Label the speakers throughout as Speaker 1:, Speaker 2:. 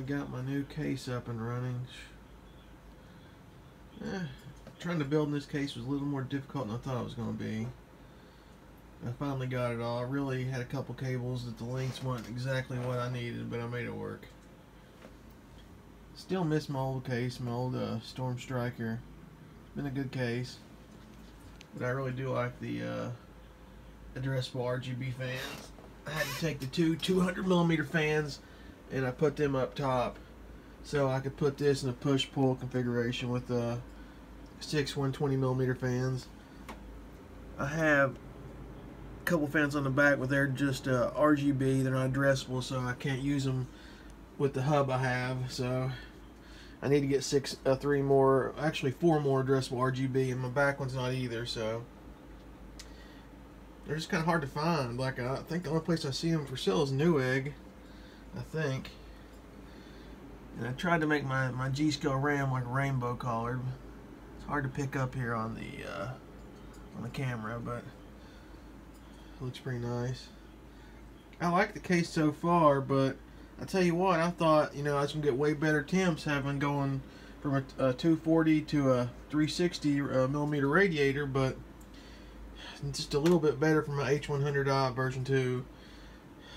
Speaker 1: Finally got my new case up and running. Eh, trying to build in this case was a little more difficult than I thought it was going to be. I finally got it all. I really had a couple cables that the lengths weren't exactly what I needed, but I made it work. Still miss my old case, my old uh, Storm Stryker. Been a good case. But I really do like the uh, addressable RGB fans. I had to take the two 200 millimeter fans and I put them up top so I could put this in a push-pull configuration with the six 120 millimeter fans. I have a couple fans on the back, but they're just uh, RGB. They're not addressable, so I can't use them with the hub I have. So I need to get six, uh, three more, actually four more addressable RGB, and my back one's not either. So they're just kind of hard to find. Like I think the only place I see them for sale is Newegg, I think. And I tried to make my my G Skill RAM like rainbow colored. It's hard to pick up here on the uh, on the camera, but looks pretty nice. I like the case so far, but I tell you what, I thought you know I was gonna get way better temps having going from a, a 240 to a 360 uh, millimeter radiator, but just a little bit better from my H100i version 2.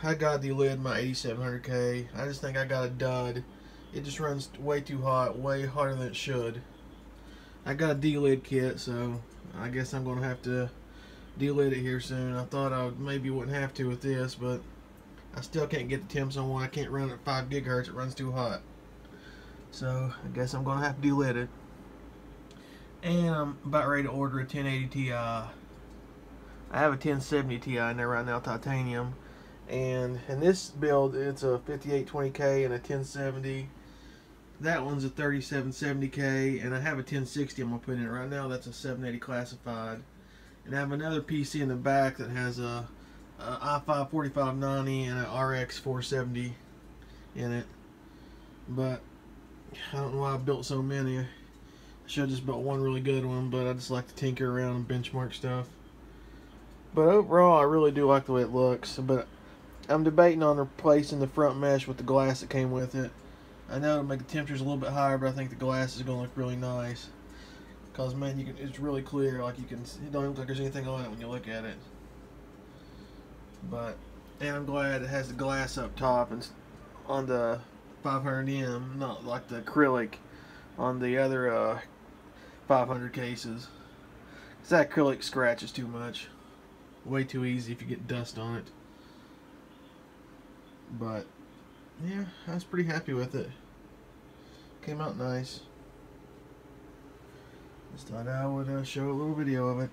Speaker 1: I got the lid my 8700K. I just think I got a dud. It just runs way too hot, way hotter than it should. I got a D-lid kit, so I guess I'm going to have to D-lid it here soon. I thought I maybe wouldn't have to with this, but I still can't get the temps on one. I can't run it at 5 gigahertz. It runs too hot. So I guess I'm going to have to D-lid it. And I'm about ready to order a 1080 Ti. I have a 1070 Ti in there right now, titanium. And in this build, it's a 5820K and a 1070. That one's a 3770K, and I have a 1060 I'm to put in it right now. That's a 780 classified. And I have another PC in the back that has a, a i5 4590 and an RX 470 in it. But I don't know why I built so many. I should have just built one really good one, but I just like to tinker around and benchmark stuff. But overall, I really do like the way it looks. But I'm debating on replacing the front mesh with the glass that came with it. I know it'll make the temperatures a little bit higher, but I think the glass is going to look really nice. Cause man, you can it's really clear. Like you can, it don't look like there's anything on it when you look at it. But and I'm glad it has the glass up top and on the 500M, not like the acrylic on the other uh, 500 cases. Cause that acrylic scratches too much. Way too easy if you get dust on it. But yeah, I was pretty happy with it. Came out nice. Just thought I would uh, show a little video of it.